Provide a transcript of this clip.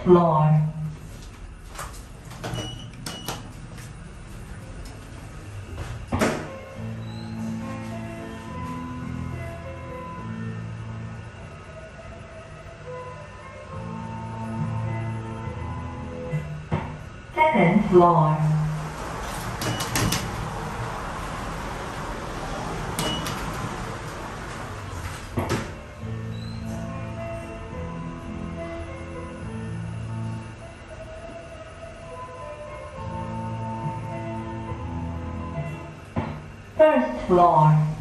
Floor. Second floor. First floor.